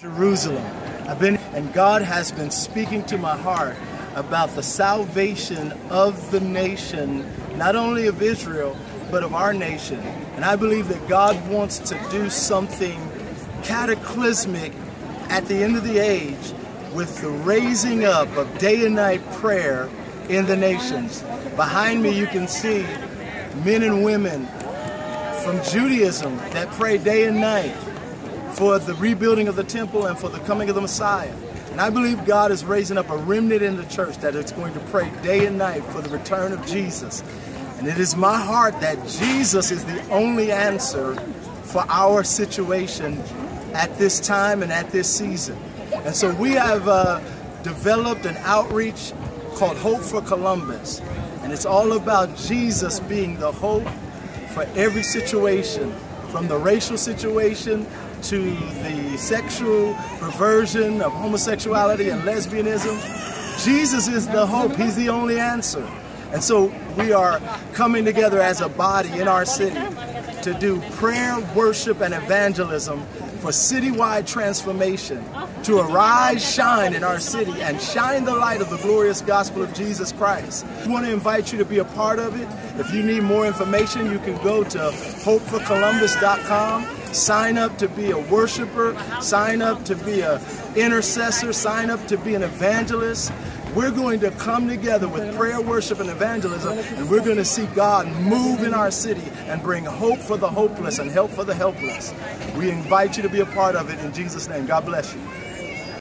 Jerusalem. I've been, and God has been speaking to my heart about the salvation of the nation, not only of Israel, but of our nation. And I believe that God wants to do something cataclysmic at the end of the age with the raising up of day and night prayer in the nations. Behind me, you can see men and women from Judaism that pray day and night for the rebuilding of the temple and for the coming of the Messiah. And I believe God is raising up a remnant in the church that is going to pray day and night for the return of Jesus. And it is my heart that Jesus is the only answer for our situation at this time and at this season. And so we have uh, developed an outreach called Hope for Columbus. And it's all about Jesus being the hope for every situation, from the racial situation to the sexual perversion of homosexuality and lesbianism. Jesus is the hope. He's the only answer. And so we are coming together as a body in our city to do prayer, worship, and evangelism for citywide transformation, to arise, shine in our city, and shine the light of the glorious gospel of Jesus Christ. We want to invite you to be a part of it. If you need more information, you can go to hopeforcolumbus.com sign up to be a worshiper, sign up to be an intercessor, sign up to be an evangelist. We're going to come together with prayer, worship, and evangelism, and we're going to see God move in our city and bring hope for the hopeless and help for the helpless. We invite you to be a part of it in Jesus' name. God bless you.